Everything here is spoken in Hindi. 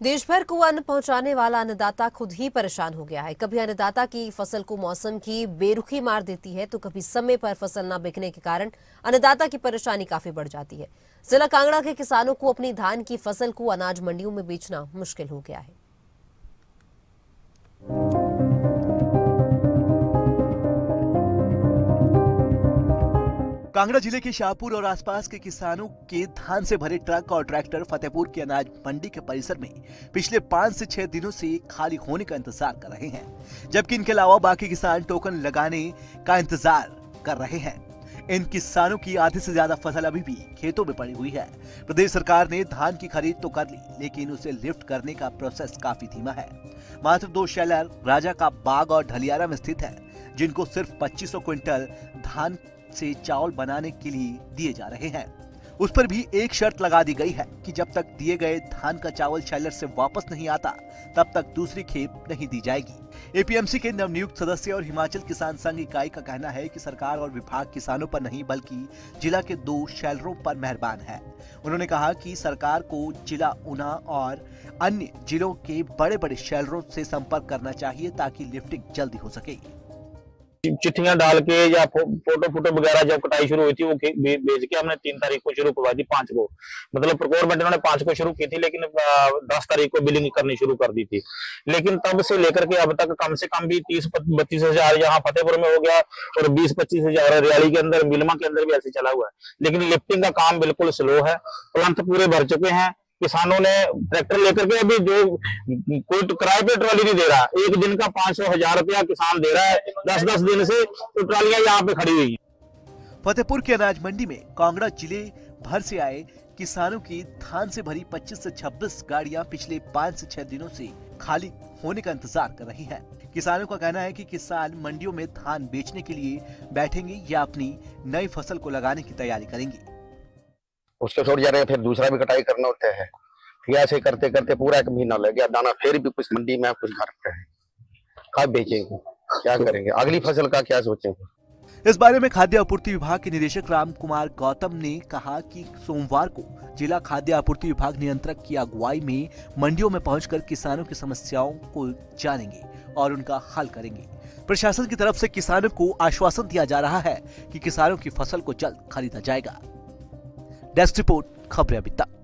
देश भर को अन्न पहुँचाने वाला अन्नदाता खुद ही परेशान हो गया है। कभी अन्नदाता की फ़सल को मौसम की बेरुखी मार देती है तो कभी समय पर फ़सल न बिकने के कारण अन्नदाता की परेशानी काफ़ी बढ़ जाती है। जिला कांगड़ा के किसानों को अपनी धान की फ़सल को अनाज मंडियों में बेचना मुश्किल हो गया है। कांगड़ा ज़िले के शाहपुर और आसपास के किसानों के धान से भरे ट्रक और ट्रैक्टर फतेहपुर के अनाज मंडी के परिसर में पिछले पाँच से छह दिनों से खाली होने का इंतज़ार कर रहे हैं, जबकि इनके अलावा बाकी किसान टोकन लगाने का इंतज़ार कर रहे हैं। इन किसानों की आधे से ज़्यादा फ़सल अभी भी खेतों में पड़ी हुई है। प्रदेश सरकार ने धान की खरीद तो कर ली, लेकिन उसे लिफ्ट करने का प्रोसेस काफ़ी धीमा है। मात्र दो शेलर, राजा का बाग और ढलियारा में स्थित है। जिनको सिर्फ़ 2500 क्विंटल धान से चावल बनाने के लिए दिए जा रहे हैं। उस पर भी एक शर्त लगा दी गई है कि जब तक दिए गए धान का चावल शैलर से वापस नहीं आता, तब तक दूसरी खेप नहीं दी जाएगी। एपीएमसी के नवनियुक्त सदस्य और हिमाचल किसान संघ इकाई का कहना है कि सरकार और विभाग किसानों पर नहीं, बल्कि जिला के दो शैलरों पर मेहरबान है। उन्होंने कहा कि सरकार को जिला ऊना और अन्य जिलों के बड़े बड़े शैलरों से संपर्क करना चाहिए ताकि लिफ्टिंग जल्दी हो सके। चिट्ठियाँ डाल के या फो, फ़ोटो फ़ोटो वगैरह जब कटाई शुरू हुई थी वो भेज के हमने तीन तारीख को शुरू करवाई थी पाँच को। मतलब प्रोक्योरमेंट इन्होंने पाँच को शुरू की थी लेकिन दस तारीख को बिलिंग करनी शुरू कर दी थी। लेकिन तब से लेकर के अब तक कम से कम भी तीस बत्तीस हज़ार यहाँ फतेहपुर में हो गया और बीस पच्चीस हज़ार रियाली के अंदर मिलमा के अंदर भी ऐसे चला हुआ है। लेकिन लिफ्टिंग का काम बिल्कुल स्लो है प्लंथ पूरे भर चुके हैं किसानों ने ट्रैक्टर लेकर के अभी जो कोई तो किराए पे ट्रॉली नहीं दे रहा। एक दिन का पाँच सौ हज़ार रुपया किसान दे रहा है। दस दस दिन से तो ट्रॉलियाँ यहाँ पे खड़ी हुई है। फतेहपुर के अनाज मंडी में कांगड़ा ज़िले भर से आए किसानों की धान से भरी 25 से 26 गाड़ियाँ पिछले पाँच से छह दिनों से खाली होने का इंतज़ार कर रही हैं। किसानों का कहना है कि किसान मंडियों में धान बेचने के लिए बैठेंगे या अपनी नई फ़सल को लगाने की तैयारी करेंगे। उसके छोड़ जा रहे हैं, फिर दूसरा भी कटाई करना होता है। फिर ऐसे करते करते पूरा एक महीना लग गया, दाना फिर भी कुछ मंडी में कुछ घर पे है। कब बेचेंगे? क्या करेंगे? अगली फ़सल का क्या सोचेंगे? इस बारे में खाद्य आपूर्ति विभाग के निदेशक राम कुमार गौतम ने कहा कि सोमवार को जिला खाद्य आपूर्ति विभाग नियंत्रक की अगुवाई में मंडियों में पहुंचकर किसानों की समस्याओं को जानेंगे और उनका हल करेंगे। प्रशासन की तरफ़ से किसानों को आश्वासन दिया जा रहा है कि किसानों की फ़सल को जल्द खरीदा जाएगा। डेस्क रिपोर्ट खबरें अभी तक